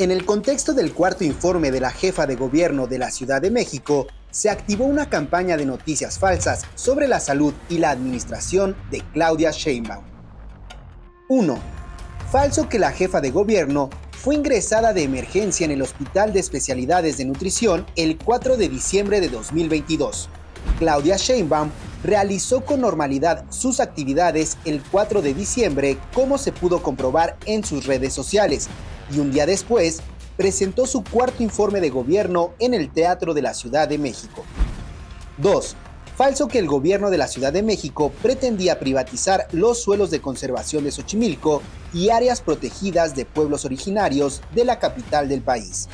En el contexto del cuarto informe de la jefa de gobierno de la Ciudad de México, se activó una campaña de noticias falsas sobre la salud y la administración de Claudia Sheinbaum. 1. Falso que la jefa de gobierno fue ingresada de emergencia en el Hospital de Especialidades de Nutrición el 4 de diciembre de 2022. Claudia Sheinbaum realizó con normalidad sus actividades el 4 de diciembre, como se pudo comprobar en sus redes sociales, y un día después presentó su cuarto informe de gobierno en el Teatro de la Ciudad de México. 2. Falso que el gobierno de la Ciudad de México pretendía privatizar los suelos de conservación de Xochimilco y áreas protegidas de pueblos originarios de la capital del país.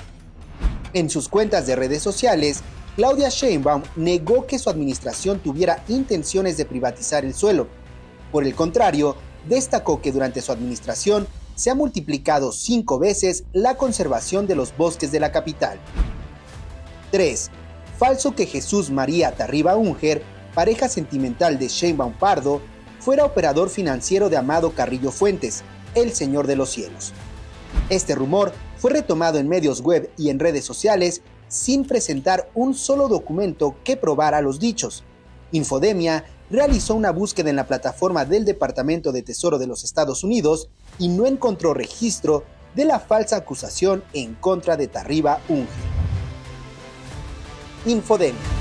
En sus cuentas de redes sociales, Claudia Sheinbaum negó que su administración tuviera intenciones de privatizar el suelo. Por el contrario, destacó que durante su administración se ha multiplicado cinco veces la conservación de los bosques de la capital. 3. Falso que Jesús María Tarriba Unger, pareja sentimental de Sheinbaum Pardo, fuera operador financiero de Amado Carrillo Fuentes, el Señor de los Cielos. Este rumor fue retomado en medios web y en redes sociales sin presentar un solo documento que probara los dichos. Infodemia realizó una búsqueda en la plataforma del Departamento de Tesoro de los Estados Unidos y no encontró registro de la falsa acusación en contra de Tarriba Unge. Infodemia